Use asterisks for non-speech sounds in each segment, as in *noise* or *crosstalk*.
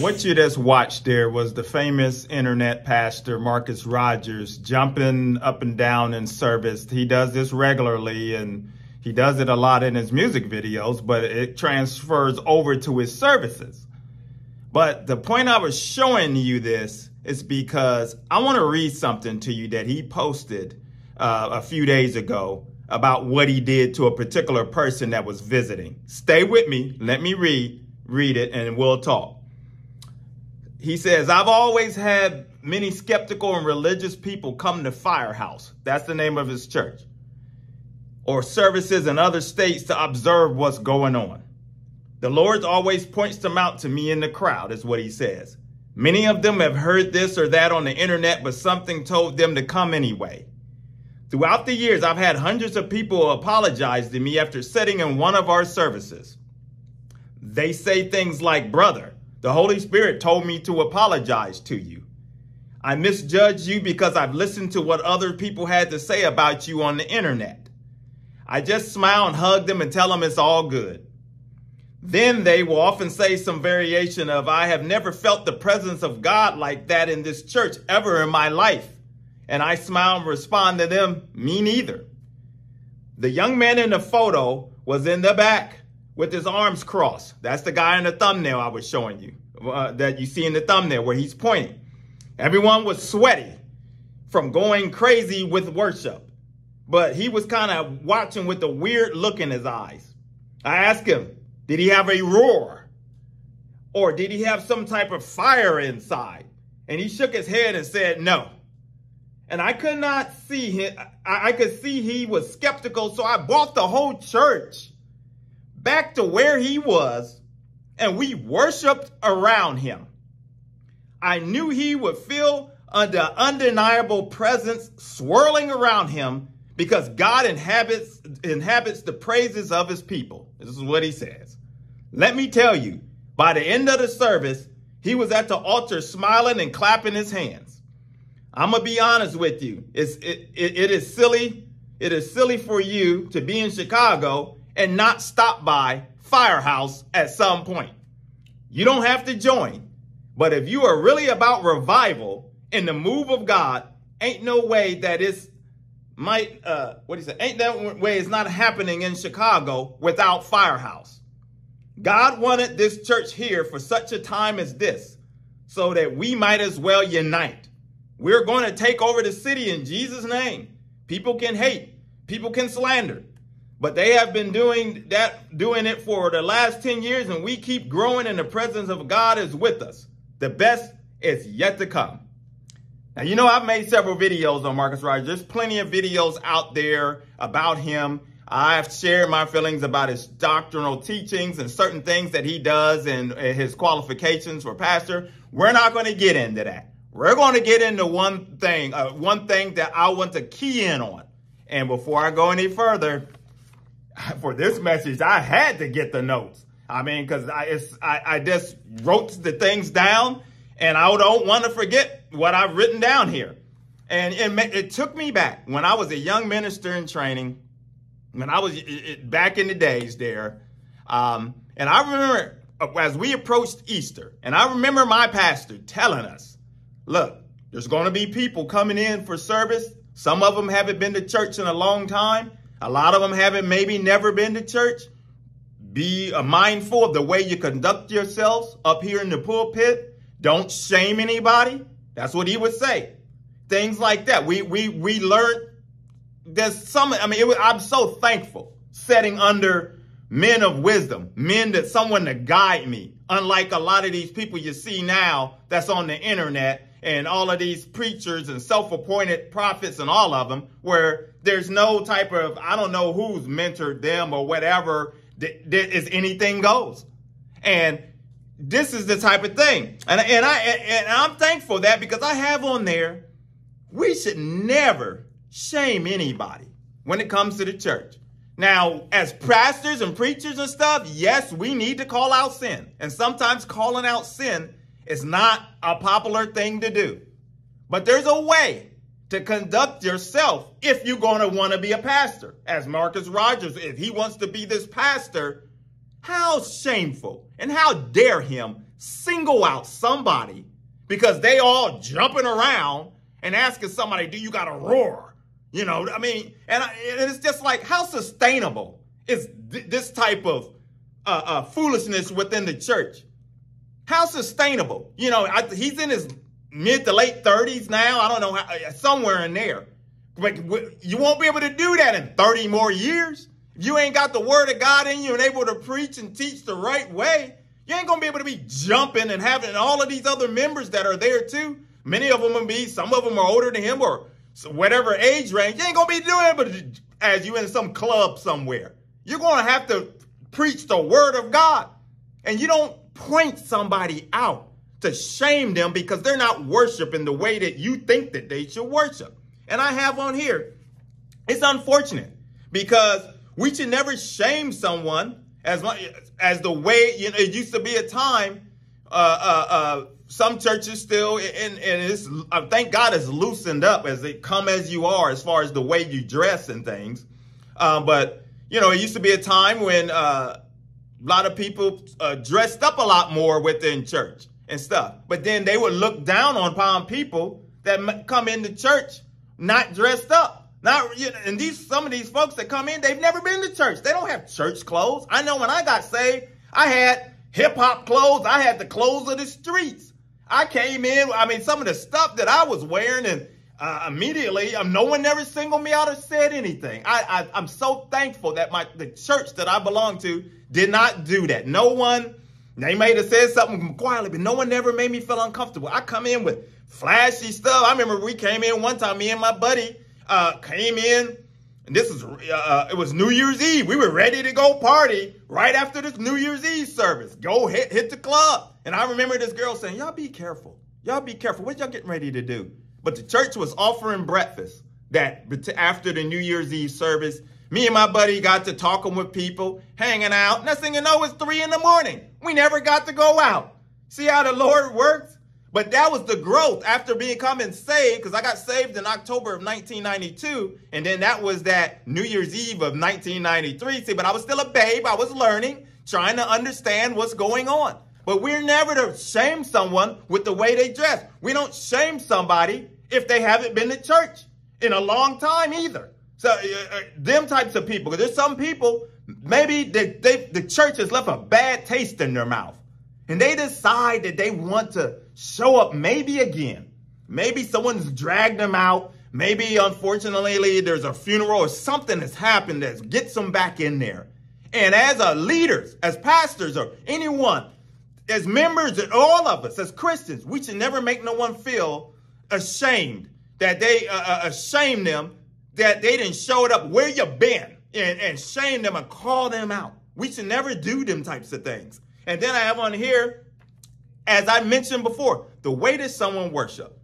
what you just watched there was the famous internet pastor Marcus Rogers jumping up and down in service. He does this regularly and he does it a lot in his music videos, but it transfers over to his services. But the point I was showing you this is because I want to read something to you that he posted uh, a few days ago about what he did to a particular person that was visiting. Stay with me. Let me read, read it, and we'll talk. He says, I've always had many skeptical and religious people come to Firehouse. That's the name of his church. Or services in other states to observe what's going on. The Lord always points them out to me in the crowd, is what he says. Many of them have heard this or that on the internet, but something told them to come anyway. Throughout the years, I've had hundreds of people apologize to me after sitting in one of our services. They say things like, brother, the Holy Spirit told me to apologize to you. I misjudged you because I've listened to what other people had to say about you on the internet. I just smile and hug them and tell them it's all good. Then they will often say some variation of, I have never felt the presence of God like that in this church ever in my life. And I smile and respond to them, me neither. The young man in the photo was in the back with his arms crossed. That's the guy in the thumbnail I was showing you, uh, that you see in the thumbnail where he's pointing. Everyone was sweaty from going crazy with worship, but he was kind of watching with a weird look in his eyes. I asked him, did he have a roar? Or did he have some type of fire inside? And he shook his head and said, no and I could not see him. I, I could see he was skeptical, so I bought the whole church back to where he was, and we worshiped around him. I knew he would feel under undeniable presence swirling around him because God inhabits inhabits the praises of his people. This is what he says. Let me tell you, by the end of the service, he was at the altar smiling and clapping his hands. I'm gonna be honest with you. It's it, it, it is silly. It is silly for you to be in Chicago and not stop by Firehouse at some point. You don't have to join, but if you are really about revival in the move of God, ain't no way that it's might uh what do you say? Ain't that way it's not happening in Chicago without Firehouse. God wanted this church here for such a time as this, so that we might as well unite. We're going to take over the city in Jesus' name. People can hate, people can slander, but they have been doing that, doing it for the last 10 years, and we keep growing, and the presence of God is with us. The best is yet to come. Now, you know, I've made several videos on Marcus Rogers. There's plenty of videos out there about him. I've shared my feelings about his doctrinal teachings and certain things that he does and his qualifications for pastor. We're not going to get into that. We're going to get into one thing, uh, one thing that I want to key in on. And before I go any further, *laughs* for this message, I had to get the notes. I mean, because I, I, I just wrote the things down, and I don't want to forget what I've written down here. And it, it took me back when I was a young minister in training, when I was it, back in the days there. Um, and I remember uh, as we approached Easter, and I remember my pastor telling us, Look, there's going to be people coming in for service. Some of them haven't been to church in a long time. A lot of them haven't maybe never been to church. Be mindful of the way you conduct yourselves up here in the pulpit. Don't shame anybody. That's what he would say. Things like that. We we we learned there's some I mean was, I'm so thankful setting under men of wisdom, men that someone to guide me. Unlike a lot of these people you see now that's on the internet and all of these preachers and self-appointed prophets and all of them where there's no type of, I don't know who's mentored them or whatever, is anything goes. And this is the type of thing. And, and I, and I'm thankful that because I have on there, we should never shame anybody when it comes to the church. Now, as pastors and preachers and stuff, yes, we need to call out sin. And sometimes calling out sin it's not a popular thing to do. But there's a way to conduct yourself if you're going to want to be a pastor. As Marcus Rogers, if he wants to be this pastor, how shameful and how dare him single out somebody because they all jumping around and asking somebody, do you got a roar? You know, I mean, and, I, and it's just like, how sustainable is th- this type of uh, uh, foolishness within the church? How sustainable? You know, I, he's in his mid to late 30s now. I don't know, how, uh, somewhere in there. But you won't be able to do that in 30 more years. If you ain't got the word of God in you and able to preach and teach the right way, you ain't going to be able to be jumping and having all of these other members that are there too. Many of them will be, some of them are older than him or whatever age range. You ain't going to be doing it but as you in some club somewhere. You're going to have to preach the word of God. And you don't point somebody out to shame them because they're not worshiping the way that you think that they should worship. And I have on here, it's unfortunate because we should never shame someone as much as the way you know it used to be a time. Uh, uh, uh, some churches still, and, and it's uh, thank God it's loosened up as they come as you are, as far as the way you dress and things. Um, but you know, it used to be a time when uh, a lot of people uh, dressed up a lot more within church and stuff. But then they would look down on upon people that come into church not dressed up. Not you know, and these some of these folks that come in, they've never been to church. They don't have church clothes. I know when I got saved, I had hip hop clothes. I had the clothes of the streets. I came in. I mean, some of the stuff that I was wearing, and uh, immediately, um, no one ever singled me out or said anything. I, I am so thankful that my the church that I belong to did not do that. No one. They may have said something quietly, but no one ever made me feel uncomfortable. I come in with flashy stuff. I remember we came in one time, me and my buddy uh, came in, and this is uh, uh, it was New Year's Eve. We were ready to go party right after this New Year's Eve service. Go hit hit the club. And I remember this girl saying, "Y'all be careful. Y'all be careful. What y'all getting ready to do?" But the church was offering breakfast that after the New Year's Eve service. Me and my buddy got to talking with people, hanging out. Next thing you know, it's three in the morning. We never got to go out. See how the Lord works? But that was the growth after becoming saved, because I got saved in October of 1992, and then that was that New Year's Eve of 1993. See, but I was still a babe. I was learning, trying to understand what's going on. But we're never to shame someone with the way they dress. We don't shame somebody if they haven't been to church in a long time either. So uh, uh them types of people, because there's some people, maybe they, they, the church has left a bad taste in their mouth. And they decide that they want to show up maybe again. Maybe someone's dragged them out. Maybe, unfortunately, there's a funeral or something that's happened that gets them back in there. And as a leaders, as pastors, or anyone, as members, all of us, as Christians, we should never make no one feel ashamed that they uh, uh them that they didn't show it up where you been and, and shame them and call them out. We should never do them types of things. And then I have on here as I mentioned before, the way that someone worship.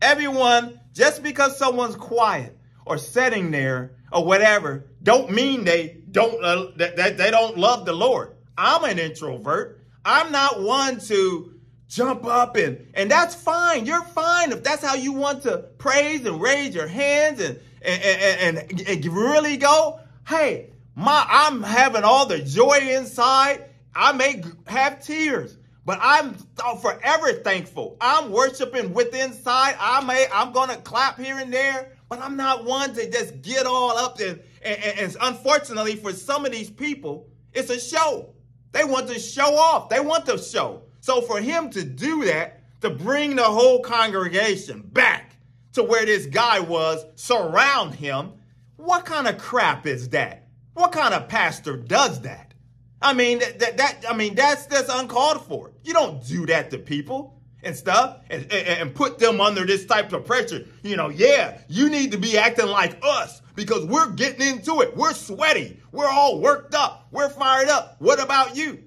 Everyone, just because someone's quiet or sitting there or whatever, don't mean they don't uh, that, that they don't love the Lord. I'm an introvert. I'm not one to jump up and and that's fine. You're fine if that's how you want to praise and raise your hands and and, and, and, really go. Hey, my I'm having all the joy inside. I may have tears. But I'm uh, forever thankful. I'm worshiping with inside. I may, I'm going to clap here and there, but I'm not one to just get all up and, and, and unfortunately for some of these people, it's a show. They want to show off. They want to show. So for him to do that, to bring the whole congregation back to where this guy was, surround him, what kind of crap is that? What kind of pastor does that? I mean that, that, that I mean that's that's uncalled for. You don't do that to people and stuff and, and, and, put them under this type of pressure. You know, yeah, you need to be acting like us because we're getting into it. We're sweaty. We're all worked up. We're fired up. What about you?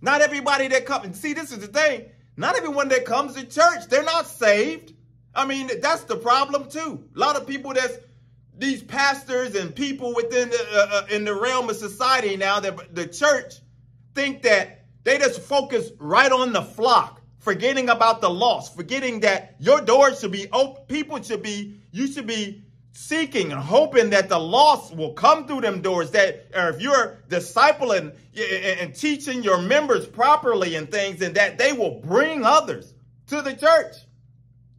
Not everybody that comes see this is the thing. Not everyone that comes to church, they're not saved. I mean, that's the problem too. A lot of people that's these pastors and people within the, uh, uh, in the realm of society now that the church think that they just focus right on the flock, forgetting about the lost, forgetting that your doors should be open. People should be, you should be seeking and hoping that the lost will come through them doors. That or if you're discipling and teaching your members properly and things, and that they will bring others to the church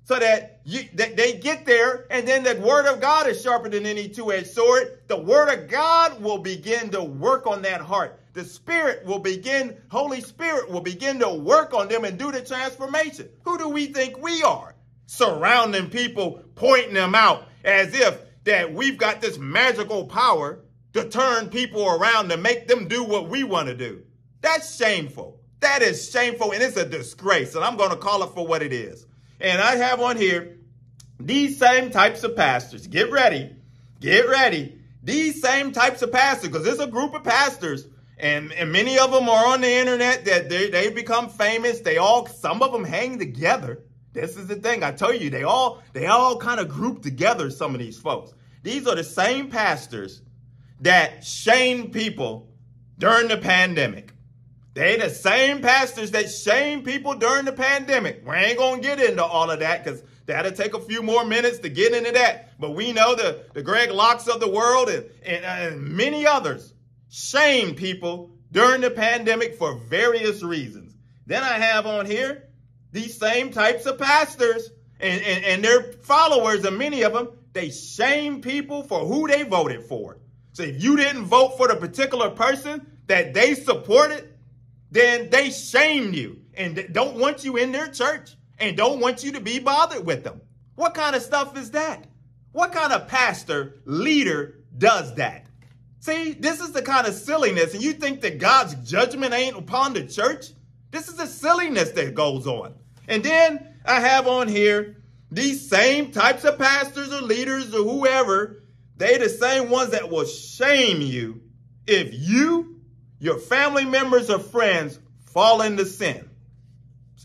so that, you, that they get there and then the word of God is sharper than any two-edged sword. The word of God will begin to work on that heart. The spirit will begin, Holy Spirit will begin to work on them and do the transformation. Who do we think we are? Surrounding people, pointing them out as if that we've got this magical power to turn people around to make them do what we want to do. That's shameful. That is shameful and it's a disgrace. And I'm going to call it for what it is. And I have on here these same types of pastors. Get ready. Get ready. These same types of pastors, because there's a group of pastors, and, and many of them are on the internet that they, they become famous. They all, some of them hang together. This is the thing. I tell you, they all, they all kind of group together, some of these folks. These are the same pastors that shamed people during the pandemic. They the same pastors that shame people during the pandemic. We ain't gonna get into all of that because that'll take a few more minutes to get into that. But we know the, the Greg Lockes of the world and, and, and many others shame people during the pandemic for various reasons. Then I have on here these same types of pastors and, and, and their followers, and many of them, they shame people for who they voted for. So if you didn't vote for the particular person that they supported, then they shame you and don't want you in their church and don't want you to be bothered with them. What kind of stuff is that? What kind of pastor, leader does that? See, this is the kind of silliness, and you think that God's judgment ain't upon the church? This is the silliness that goes on. And then I have on here these same types of pastors or leaders or whoever, they the same ones that will shame you if you your family members or friends fall into sin.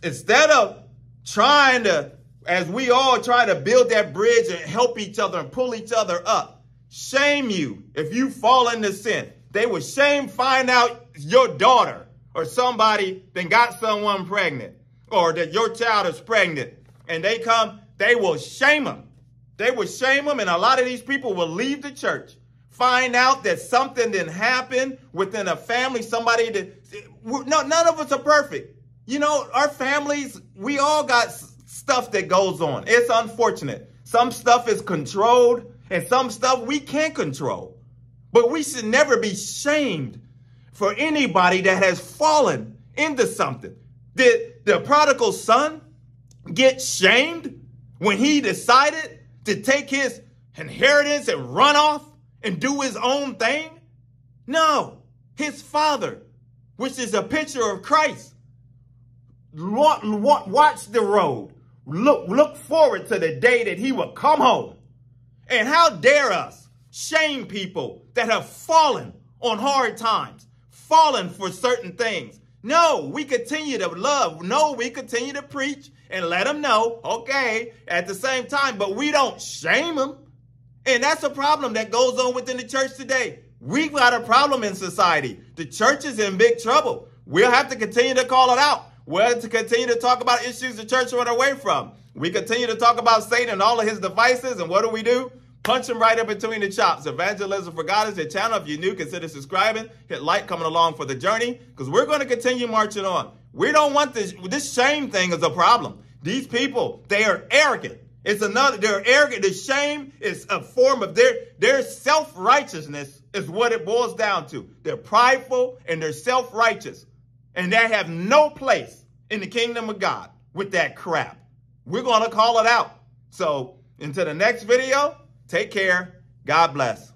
Instead of trying to, as we all try to build that bridge and help each other and pull each other up, shame you if you fall into sin. They would shame find out your daughter or somebody then got someone pregnant or that your child is pregnant and they come, they will shame them. They will shame them and a lot of these people will leave the church find out that something didn't happen within a family, somebody that, no, none of us are perfect. You know, our families, we all got stuff that goes on. It's unfortunate. Some stuff is controlled and some stuff we can't control. But we should never be shamed for anybody that has fallen into something. Did the prodigal son get shamed when he decided to take his inheritance and run off? And do his own thing? No, his father, which is a picture of Christ, watch the road. Look, look forward to the day that he will come home. And how dare us shame people that have fallen on hard times, fallen for certain things. No, we continue to love. No, we continue to preach and let them know, okay, at the same time, but we don't shame them. And that's a problem that goes on within the church today. We've got a problem in society. The church is in big trouble. We'll have to continue to call it out. We'll have to continue to talk about issues the church went away from. We continue to talk about Satan and all of his devices, and what do we do? Punch him right up between the chops. Evangelism for God is the channel. If you're new, consider subscribing. Hit like coming along for the journey, because we're going to continue marching on. We don't want this. This shame thing is a problem. These people, they are arrogant. It's another, they're arrogant. The shame is a form of their, their self-righteousness is what it boils down to. They're prideful and they're self-righteous. And they have no place in the kingdom of God with that crap. We're going to call it out. So until the next video, take care. God bless.